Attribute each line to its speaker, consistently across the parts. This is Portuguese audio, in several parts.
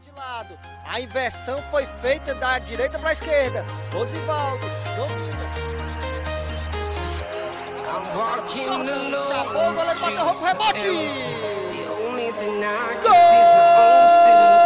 Speaker 1: de lado. A inversão foi feita da direita para a esquerda. Rosivaldo domina.
Speaker 2: Chamou, o goleiro bateu o rebote. Gol!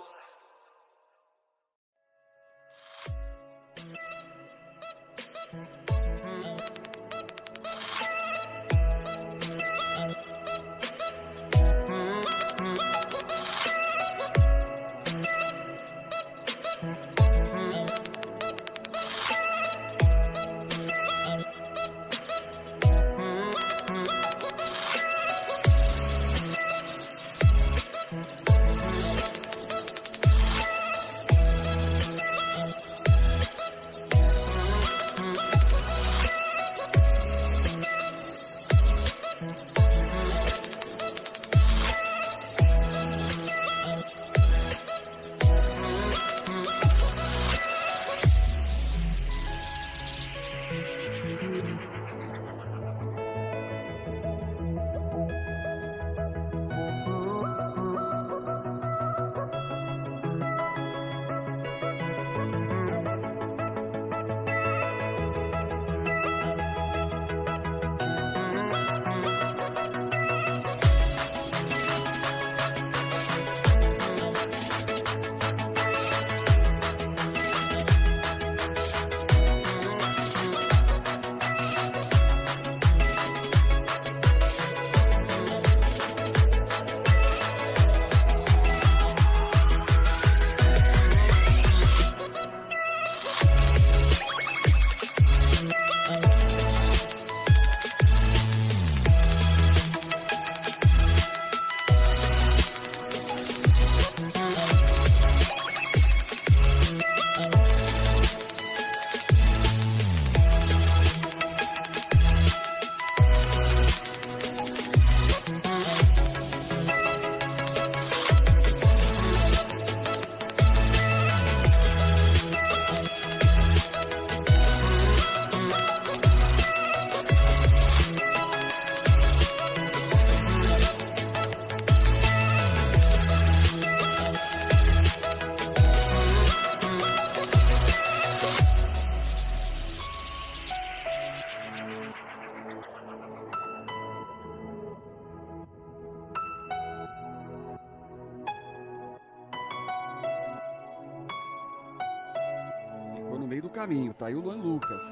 Speaker 3: Caminho. Tá aí o Luan Lucas.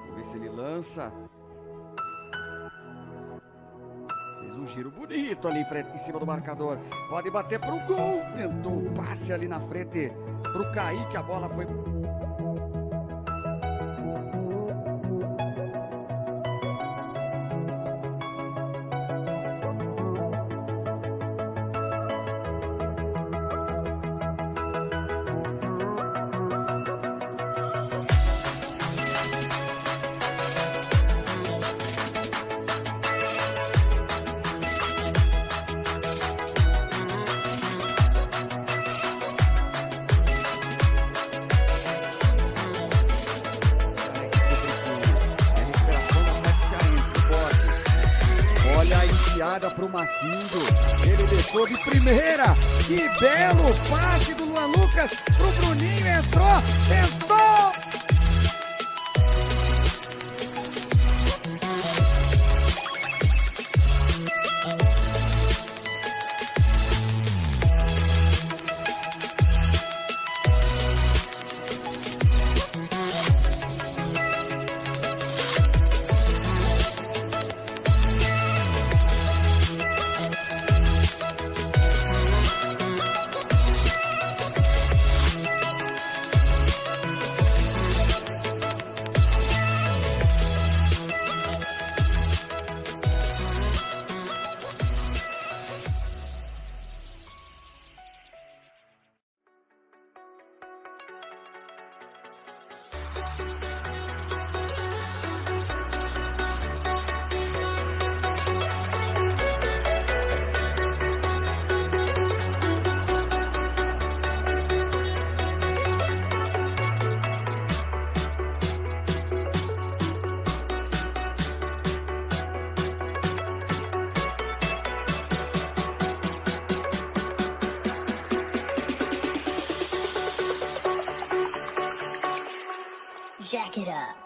Speaker 3: Vamos ver se ele lança. Fez um giro bonito ali em, frente, em cima do marcador. Pode bater pro gol. Tentou o passe ali na frente pro Kaique. A bola foi para o Macindo. Ele deixou de primeira. Que belo passe do Luan Lucas pro Bruninho. Entrou, tentou.
Speaker 4: Jack it up.